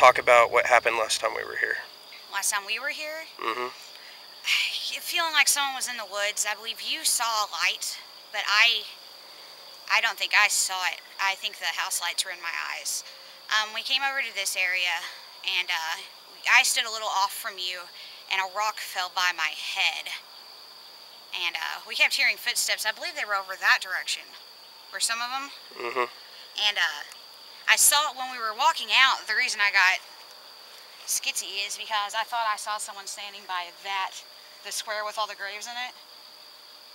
talk about what happened last time we were here. Last time we were here, Mm-hmm. feeling like someone was in the woods. I believe you saw a light, but I, I don't think I saw it. I think the house lights were in my eyes. Um, we came over to this area, and uh, I stood a little off from you, and a rock fell by my head. And uh, we kept hearing footsteps. I believe they were over that direction. Were some of them? Mm-hmm. And uh, I saw it when we were walking out. The reason I got skitsy is because I thought I saw someone standing by that, the square with all the graves in it,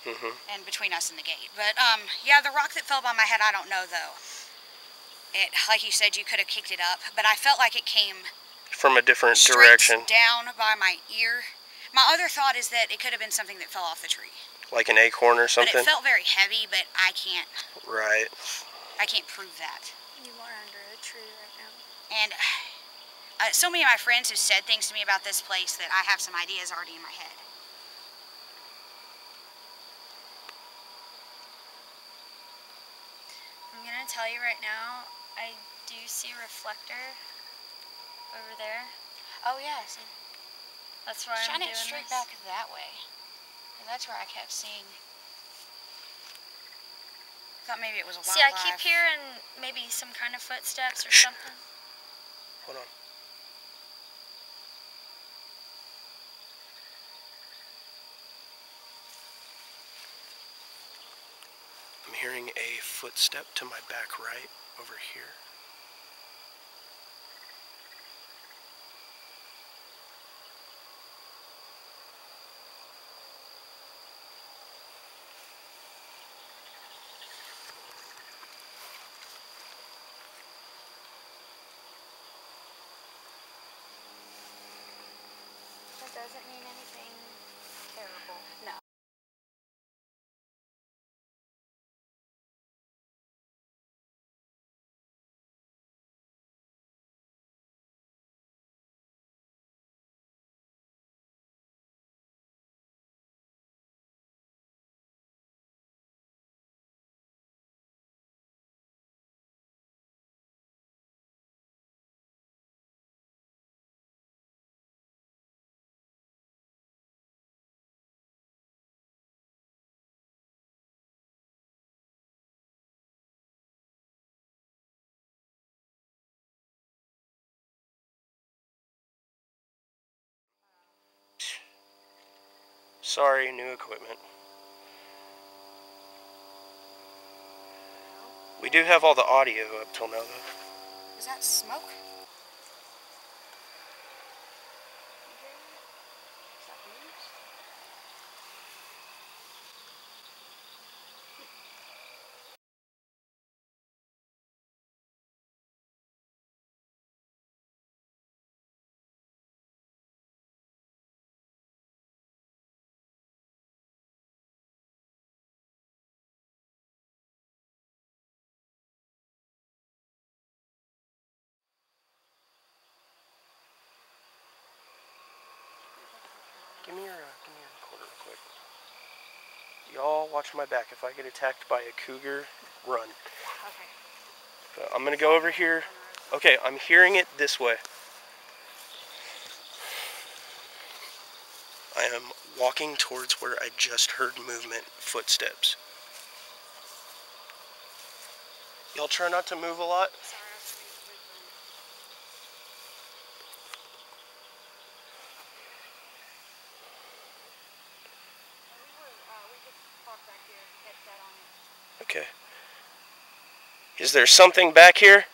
Mm-hmm. and between us and the gate. But um, yeah, the rock that fell by my head, I don't know though. It, like you said, you could have kicked it up, but I felt like it came From a different straight direction, down by my ear. My other thought is that it could have been something that fell off the tree, like an acorn or something. but something. it felt very heavy. But I can't, right. I can't prove that. You are under a tree right now. And uh, so many of my friends have said things to me about this place that I have some ideas already in my head. I'm gonna tell you right now, I do see a reflector over there. Oh yes, That's why I'm doing it straight this. back that way. 'Cause that's where I kept seeing. Thought maybe it was a See, I keep hearing maybe some kind of footsteps or something. Hold on. I'm hearing a footstep to my back right over here. Doesn't mean Sorry, new equipment. We do have all the audio up till now, though. Is that smoke? Is that news? Give me your, uh, give me your recorder real quick. Y'all watch my back. If I get attacked by a cougar, run. Okay. Uh, I'm gonna go over here. Okay, I'm hearing it this way. I am walking towards where I just heard movement, footsteps. Y'all try not to move a lot. Sorry, I was trying to move them. And we were, uh, we could park back here, get that on it. Okay. Is there something back here?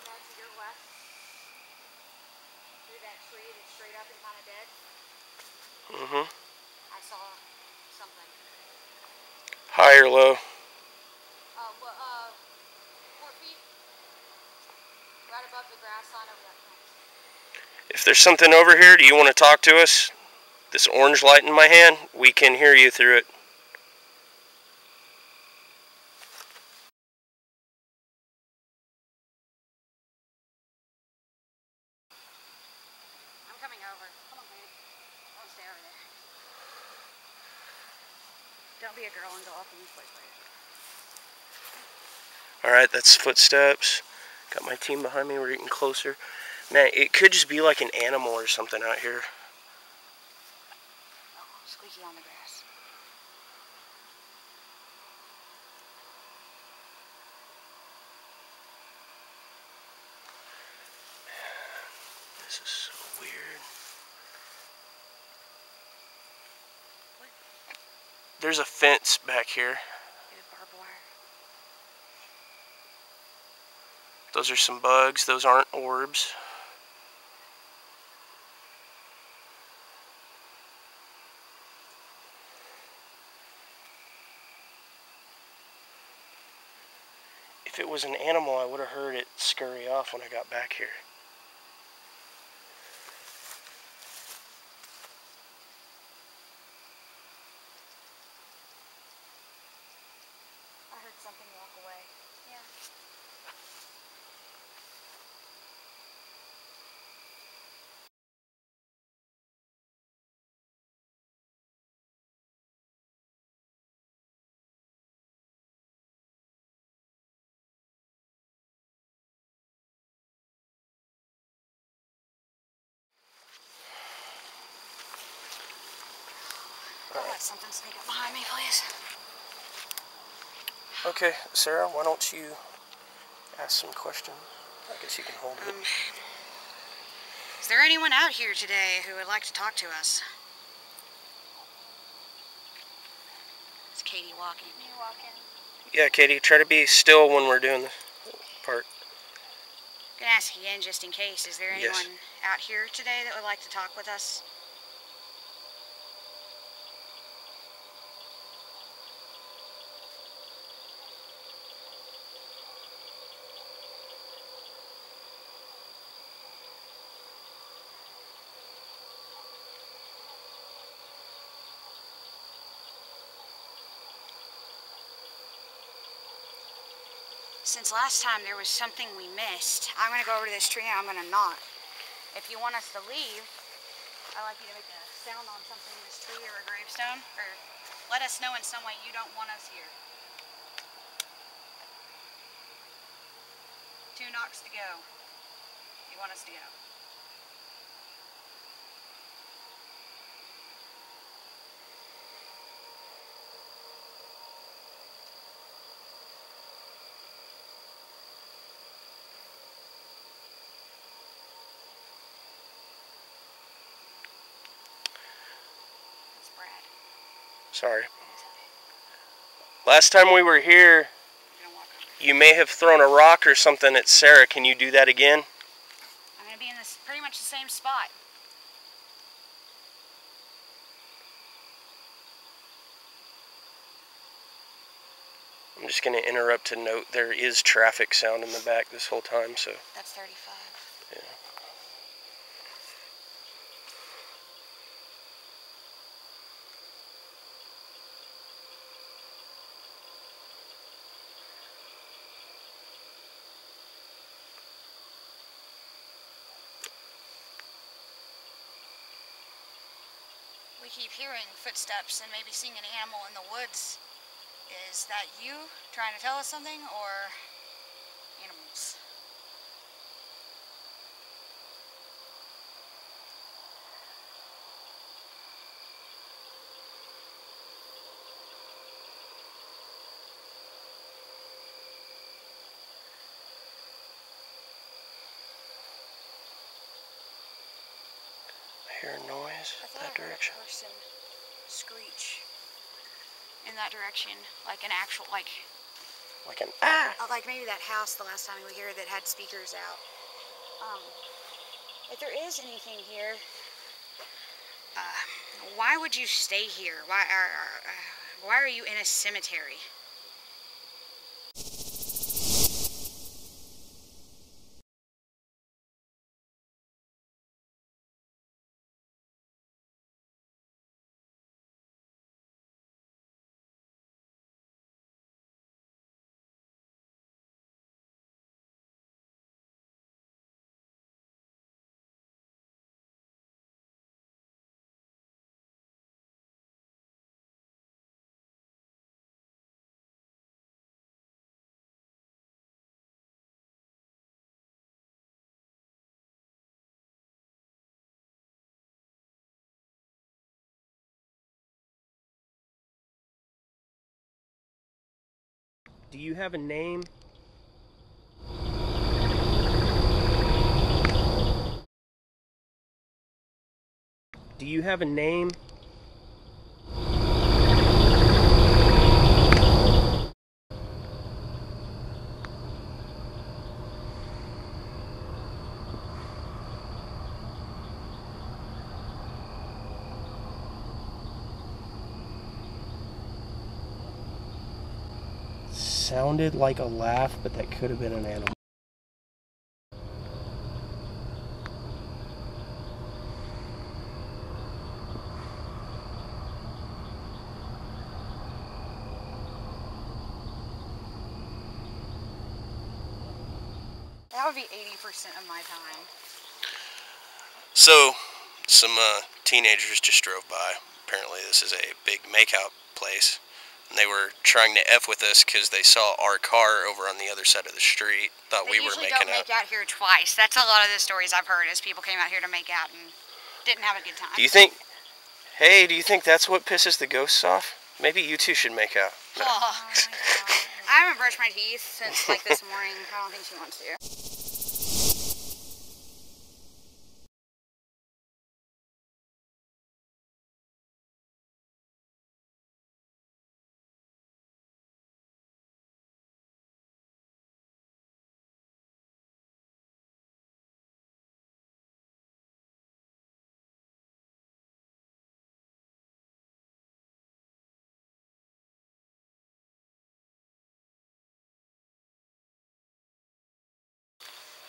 Now to your left, through that tree that's straight up and kind of dead, Mm-hmm. I saw something. High or low? Uh, well, uh, right the grass line over that fence. If there's something over here, do you want to talk to us? This orange light in my hand, we can hear you through it. over. Come on, Katie. Don't stay over there. Don't be a girl and go up in this place later. Alright, that's footsteps. Got my team behind me. We're getting closer. Man, it could just be like an animal or something out here. Oh, squeaky on the grass. This is so weird. What? There's a fence back here. Those are some bugs. Those aren't orbs. If it was an animal, I would have heard it scurry off when I got back here. I heard something walk away. Yeah. Don't let something sneak up behind me, please. Okay, Sarah, why don't you ask some questions? I guess you can hold it. Um, is there anyone out here today who would like to talk to us? It's Katie walking. Me walking. Yeah, Katie, try to be still when we're doing this part. I'm gonna ask again just in case. Is there Yes. anyone out here today that would like to talk with us? Since last time there was something we missed, I'm gonna go over to this tree and I'm gonna knock. If you want us to leave, I'd like you to make a sound on something in this tree or a gravestone, or let us know in some way you don't want us here. Two knocks to go. You want us to go. Sorry. Last time we were here, You're gonna walk over. you may have thrown a rock or something at Sarah. Can you do that again? I'm gonna be in this pretty much the same spot. I'm just going to interrupt to note there is traffic sound in the back this whole time, so That's 35. Keep hearing footsteps and maybe seeing an animal in the woods. Is that you trying to tell us something or animals? I hear that I heard direction. a person screech in that direction, like an actual, like, Like an ah! uh, like maybe that house the last time we were here that had speakers out. Um, if there is anything here, uh, why would you stay here? Why are, are uh, why are you in a cemetery? Do you have a name? Do you have a name? Sounded like a laugh, but that could have been an animal. That would be 80% of my time. So, some uh, teenagers just drove by. Apparently, this is a big makeout place. And they were trying to F with us because they saw our car over on the other side of the street. Thought They we were usually making don't out. make out here twice. That's a lot of the stories I've heard is people came out here to make out and didn't have a good time. Do you think, hey, do you think that's what pisses the ghosts off? Maybe you two should make out. No. Oh. Oh my god. I haven't brushed my teeth since like this morning. I don't think she wants to.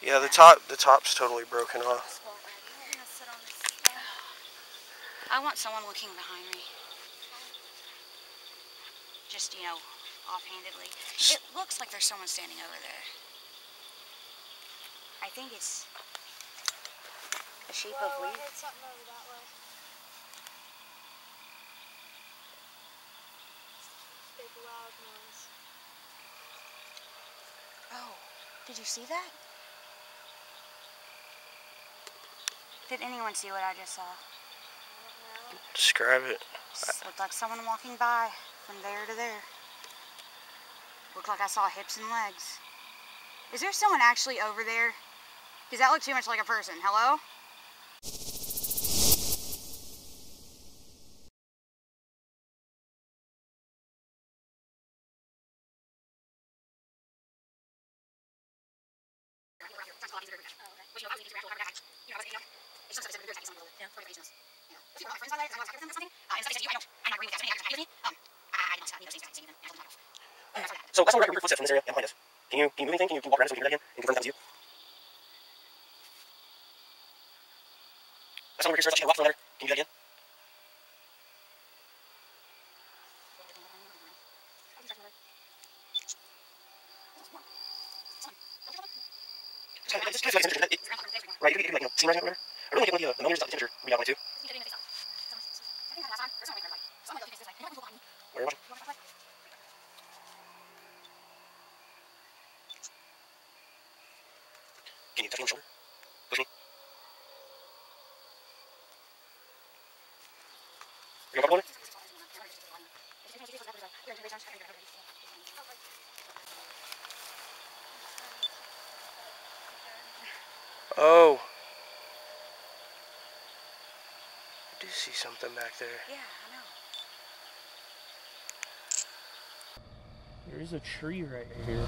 Yeah, the top, the top's totally broken off. I'm gonna sit on this step. I want someone looking behind me. Just, you know, offhandedly. It looks like there's someone standing over there. I think it's a shape of Whoa, I leaf. heard something over that way. Big loud noise. Oh, did you see that? Did anyone see what I just saw? I don't know. Describe it. Looked like someone walking by from there to there. Looked like I saw hips and legs. Is there someone actually over there? Does that look too much like a person? Hello? So let's record your footsteps from this area and behind us. Can you, can you move anything? Can you, can you walk around so we can hear that again and confirm that was you? Let's over here, sir. Let's walk from there. Can you do that again? It's kind of- it's kind of like temperature. It- Right, you could, you like, you know, steam rising or whatever. I really want to get the millimeters of the temperature. Read out way too. Where are you watching? Can you touch me on the shoulder? Push me. Are you comfortable in it? Oh. I do see something back there. Yeah, I know. There is a tree right here.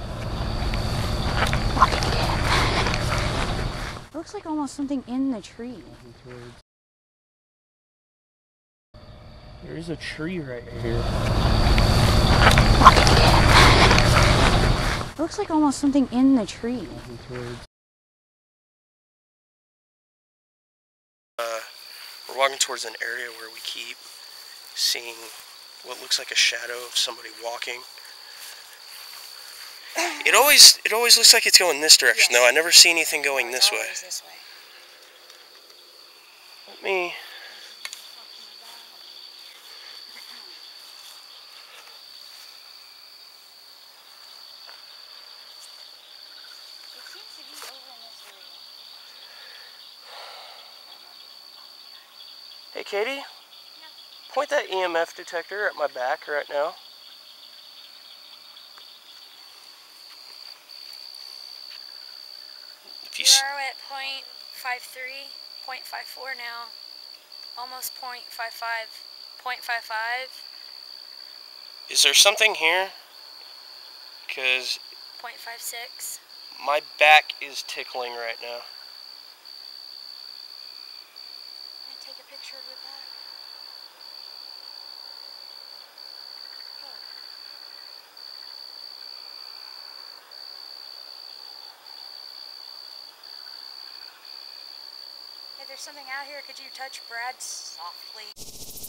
Looks like almost something in the tree. There is a tree right here. Looks like almost something in the tree. We're walking towards an area where we keep seeing what looks like a shadow of somebody walking. It always it always looks like it's going this direction Yes. though. I never see anything going this way. This way. Let me Katie, yeah. point that EMF detector at my back right now. If you We're at point five three, point five four now, almost point five five, point five five. Is there something here? Cause. Point five six. My back is tickling right now. Picture of back? If there's something out here, could you touch Brad softly?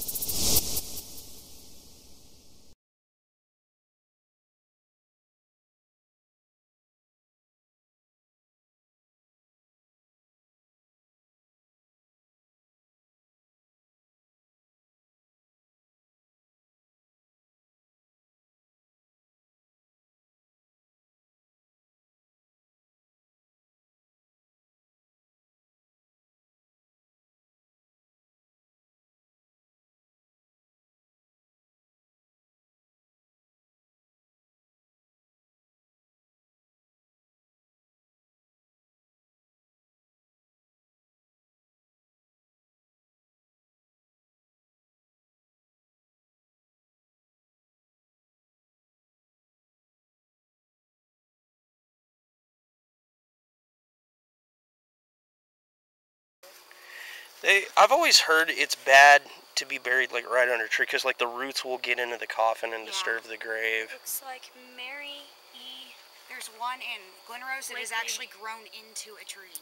They, I've always heard it's bad to be buried like right under a tree because like the roots will get into the coffin and Yeah. disturb the grave. Looks like Mary E. There's one in Glen Rose that has actually grown into a tree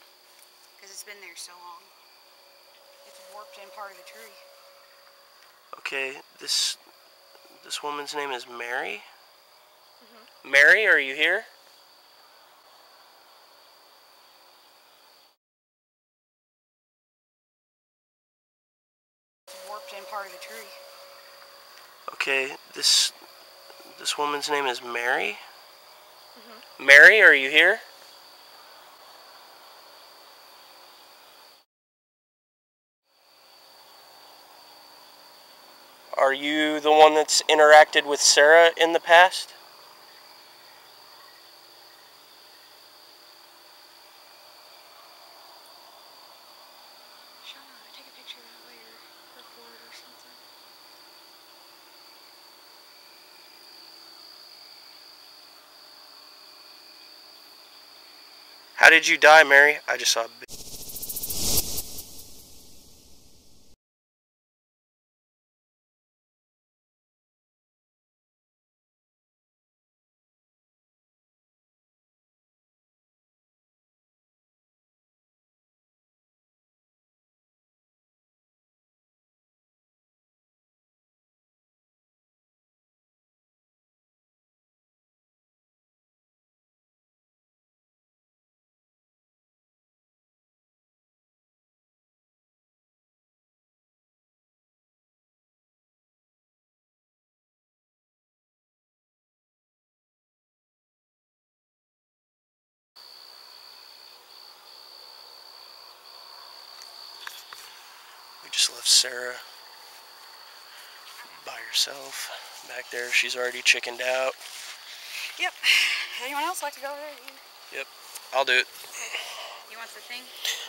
because it's been there so long. It's warped in part of the tree. Okay, this this woman's name is Mary. Mm-hmm. Mary, are you here? It's warped in part of the tree. Okay, this this woman's name is Mary. Mm-hmm. Mary, are you here? Are you the one that's interacted with Sarah in the past? Shauna, take a picture of that while you're record or something. How did you die, Mary? I just saw a just left Sarah by herself back there. She's already chickened out. Yep. Anyone else like to go over there? Yep, I'll do it. you want the thing?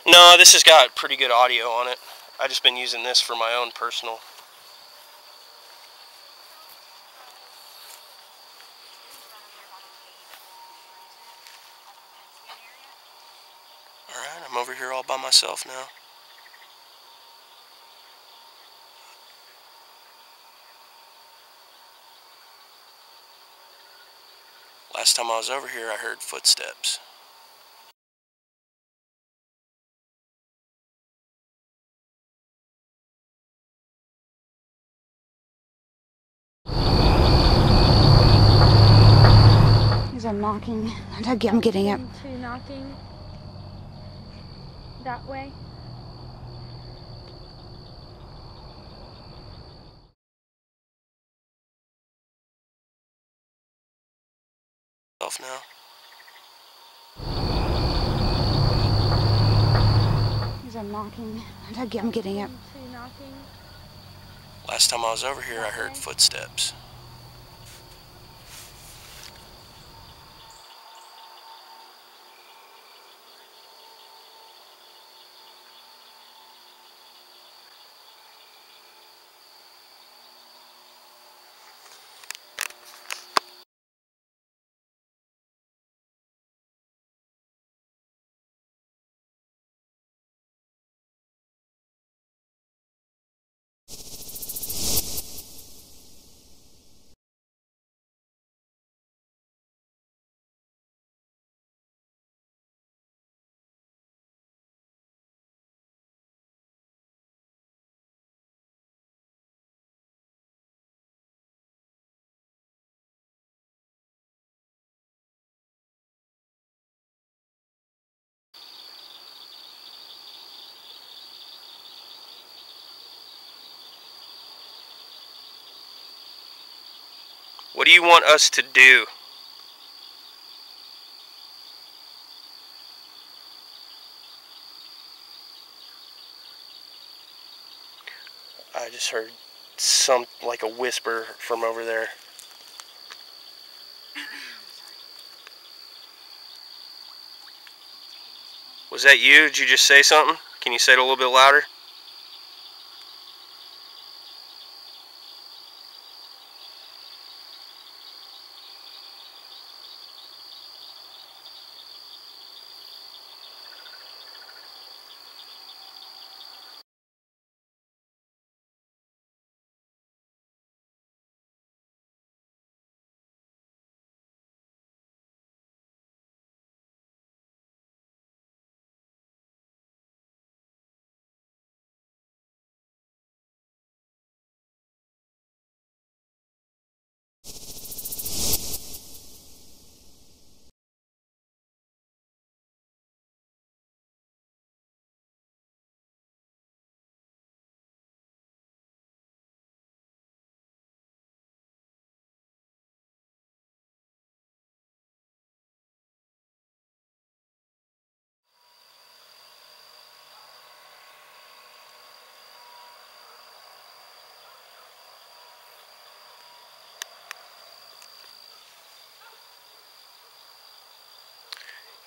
No, this has got pretty good audio on it. I just been using this for my own personal. All right, I'm over here all by myself now. Last time I was over here, I heard footsteps. There's a knocking. I'm getting it. Two knocking. That way. Myself now. There's a knocking. I'm getting it. Last time I was over here, I heard footsteps. What do you want us to do? I just heard some like a whisper from over there. Was that you? Did you just say something? Can you say it a little bit louder?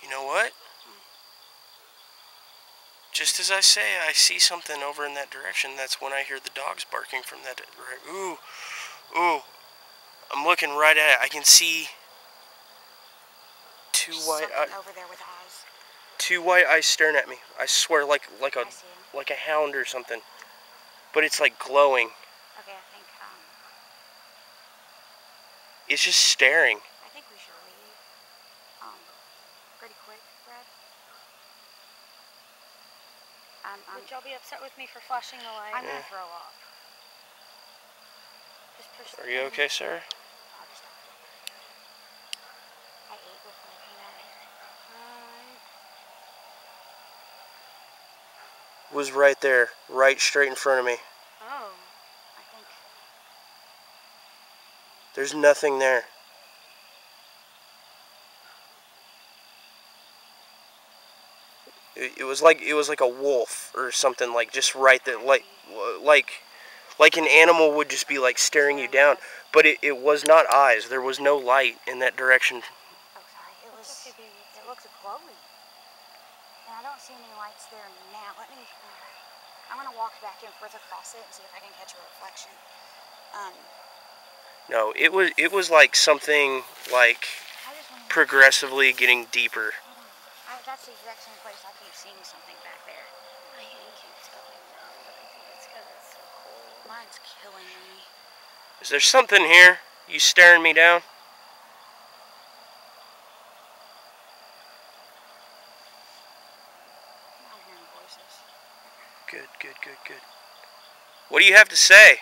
You know what? Just as I say, I see something over in that direction. That's when I hear the dogs barking from that. Right. Ooh, ooh. I'm looking right at it. I can see two white Something eye, over there with eyes. two white eyes staring at me. I swear, like like a I see him. like a hound or something. But it's like glowing. Okay, I think um, It's just staring. I think we should leave. Um, pretty quick, Brad. Um, I'm, Would y'all be upset with me for flashing the light? I'm Yeah. gonna throw up. Just push Are you okay, sir? I'll just have to. I ate before I came out here. Alright. Was right there, right straight in front of me. Oh. I think There's nothing there. It, it was like it was like a wolf or something like just right there like like like an animal would just be like staring you down but it, it was not eyes there was no light in that direction Oh, sorry. It was. It looks glowy. And I don't see any lights there now. Let me. I'm gonna walk back and forth across it and see if I can catch a reflection. Um, no it was it was like something like I just want to. progressively getting deeper that's the exact same place I keep seeing something back there. My hand keeps going numb, but I think it's because it's so cold. Mine's killing me. is there something here you staring me down I'm hearing voices. good good good good what do you have to say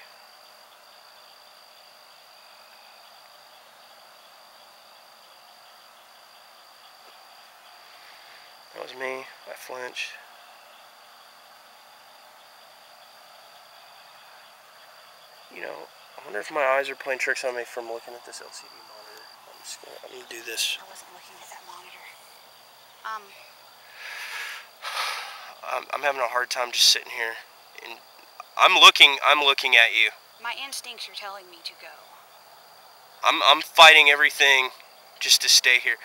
That was flinched. You know, I wonder if my eyes are playing tricks on me from looking at this LCD monitor. I'm just gonna, I'm gonna do this. I wasn't looking at that monitor. Um, I'm, I'm having a hard time just sitting here, and I'm looking. I'm looking at you. my instincts are telling me to go. I'm, I'm fighting everything just to stay here.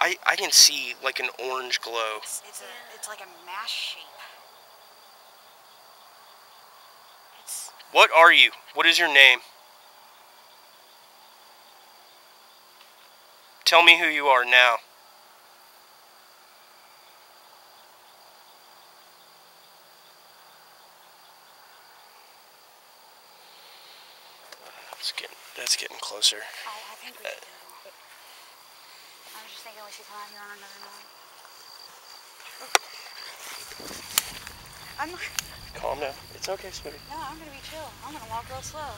I, I can see like an orange glow. It's, it's a. It's like a mash shape. It's. What are you? What is your name? Tell me who you are now. That's getting, that's getting closer. I, I think we should. I was just thinking we should come out here on another night. I'm not. Calm down. It's okay, sweetie. No, I'm gonna be chill. I'm gonna walk real slow.